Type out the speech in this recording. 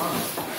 fun.